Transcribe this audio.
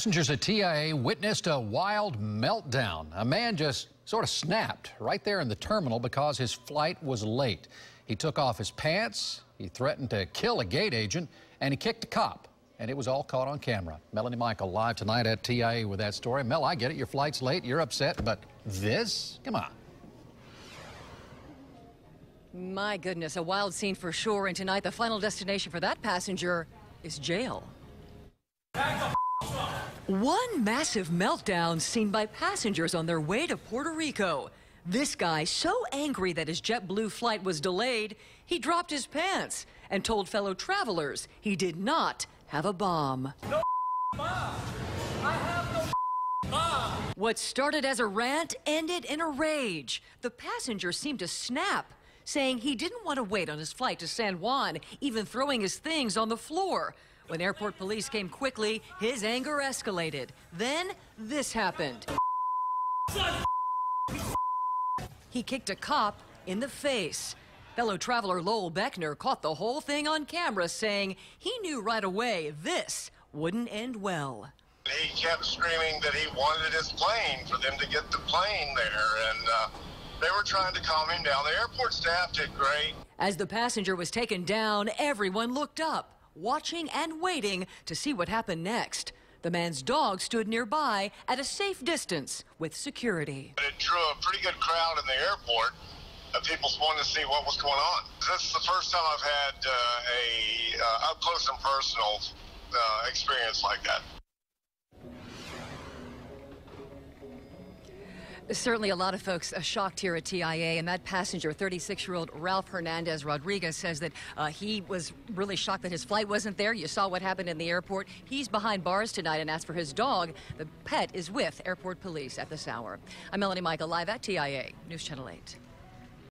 Passengers at TIA witnessed a wild meltdown. A man just sort of snapped right there in the terminal because his flight was late. He took off his pants, he threatened to kill a gate agent, and he kicked a cop. And it was all caught on camera. Melanie Michael live tonight at TIA with that story. Mel, I get it. Your flight's late. You're upset. But this? Come on. My goodness, a wild scene for sure. And tonight, the final destination for that passenger is jail. One massive meltdown seen by passengers on their way to Puerto Rico. This guy so angry that his JetBlue flight was delayed, he dropped his pants and told fellow travelers he did not have a bomb. No bomb. I have no bomb. What started as a rant ended in a rage. The passenger seemed to snap, saying he didn't want to wait on his flight to San Juan, even throwing his things on the floor. When airport police came quickly, his anger escalated. Then this happened. He kicked a cop in the face. Fellow traveler Lowell Beckner caught the whole thing on camera, saying he knew right away this wouldn't end well. He kept screaming that he wanted his plane for them to get the plane there, and uh, they were trying to calm him down. The airport staff did great. As the passenger was taken down, everyone looked up watching and waiting to see what happened next. The man's dog stood nearby at a safe distance with security. It drew a pretty good crowd in the airport of people wanting to see what was going on. This is the first time I've had uh, a uh, up close and personal uh, experience like that. Certainly, a lot of folks are shocked here at TIA, and that passenger, 36 year old Ralph Hernandez Rodriguez, says that uh, he was really shocked that his flight wasn't there. You saw what happened in the airport. He's behind bars tonight, and as for his dog, the pet is with airport police at this hour. I'm Melanie Michael, live at TIA, News Channel 8.